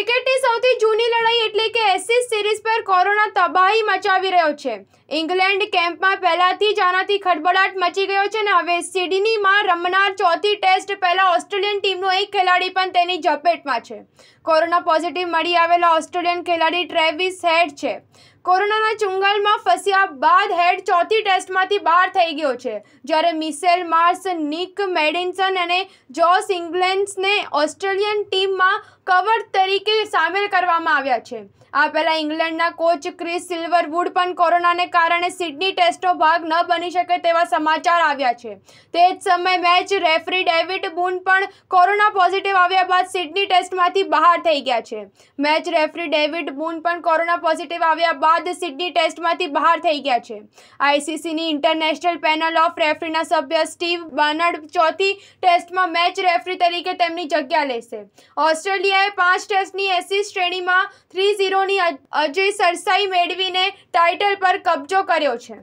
ક્રિકેટની સૌથી જૂની લડાઈ એટલે કે એસિસ સિરીઝ પર કોરોના તબાહી મચાવી રહ્યો છે. ઇંગ્લેન્ડ કેમ્પમાં પહેલાથી જ આનાથી ખડબડાટ મચી ગયો છે અને હવે સિડનીમાં રમનાર ચોથી ટેસ્ટ પહેલા ઓસ્ટ્રેલિયન ટીમનો એક ખેલાડી પણ તેની ઝપેટમાં છે. કોરોના પોઝિટિવ મળી આવેલા ઓસ્ટ્રેલિયન ખેલાડી ટ્રેવિસ હેડ છે. કોરોનાના ચુંગાલમાં ફસ્યા બાદ હેડ ચોથી ટેસ્ટમાંથી બહાર થઈ ગયો છે. જ્યારે મિસેલ માર્સ, નિક મેડિન્સન અને જોસ ઇંગ્લેન્ડ્સને ઓસ્ટ્રેલિયન ટીમમાં કવર તરીકે સામેલ કરવામાં આવ્યા છે. આ પહેલા ઇંગ્લેન્ડના કોચ ક્રિસ સિલ્વરવુડ પણ કોરોનાને કારણે સિડની ટેસ્ટનો ભાગ ન બની શકે તેવા સમાચાર આવ્યા છે. તે જ સમયે મેચ રેફરી ડેવિડ બૂન પણ કોરોના પોઝિટિવ આવ્યા બાદ સિડની ટેસ્ટમાંથી બહાર થઈ ગયા છે. મેચ રેફરી ડેવિડ બૂન પણ કોરોના પોઝિટિવ આવ્યા બાદ સિડની ટેસ્ટમાંથી બહાર થઈ ગયા છે. આઈસીસીની ઇન્ટરનેશનલ પેનલ ઓફ રેફરીના સભ્ય સ્ટીવ બર્નર્ડ ચોથી ટેસ્ટમાં મેચ રેફરી તરીકે તેમની જગ્યા લેશે. ઓસ્ટ્રેલિયાએ પાંચ ટેસ્ટની એસી શ્રેણીમાં થ્રી ઝીરોની અજય સરસાઈ મેળવીને ટાઇટલ પર કબજો કર્યો છે.